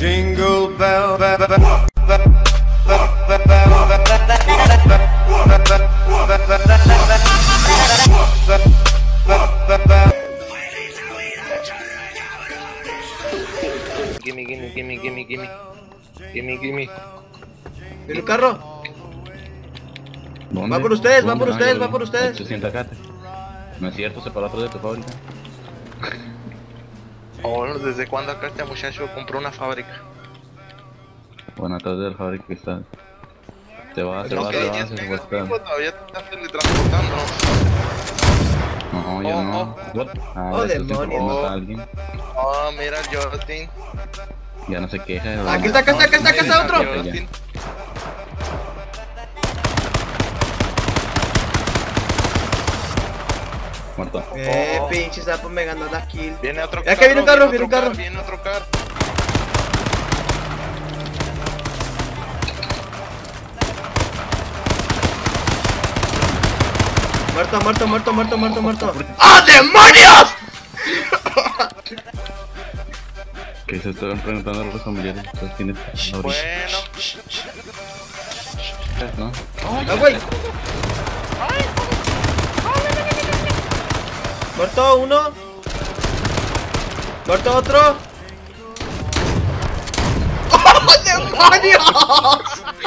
Jingle bell. Gimme, gimme, gimme, gimme, gimme. Gimme, gimme. ¿Viene un carro? ¿Dónde? Va por ustedes, va por ustedes, va por ustedes. Se sienta acá. No es cierto, se paró atrás de tu fábrica. Oh, ¿desde cuándo acá este muchacho compró una fábrica? Bueno, atrás de la fábrica que está. Se va, se No, va, ya va, se tiempo, todavía te estás teletransportando. No, ya Oh, no. oh. What? Ah, Oh, demonios. matar a alguien. Oh, mira, Justin. Ya no se queja. Aquí está, acá está, acá está, acá está otro. Justin. Muerto. Eh, Oh. pinche sapo me ganó la kill. Viene otro Ya que viene un carro, viene otro un carro. Viene otro carro. Muerto, muerto, muerto, muerto, muerto, muerto. ¡Ah, demonios! Que se estaban preguntando a los familiares. Entonces tienes. Bueno, ¿no? Ah, güey. Muerto uno. Muerto otro. ¡Oh, demonios!